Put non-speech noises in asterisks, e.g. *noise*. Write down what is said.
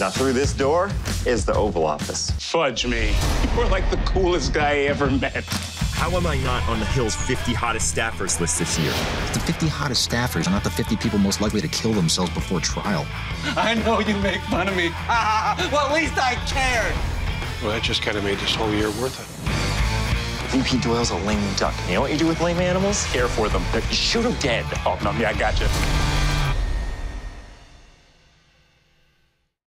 Now, through this door is the Oval Office. Fudge me. You're like the coolest guy I ever met. How am I not on the Hill's 50 hottest staffers list this year? The 50 hottest staffers are not the 50 people most likely to kill themselves before trial. I know you make fun of me. *laughs* well, at least I cared. Well, that just kind of made this whole year worth it. VP Doyle's a lame duck. You know what you do with lame animals? Care for them. You shoot them dead. Oh, no, yeah, I got you.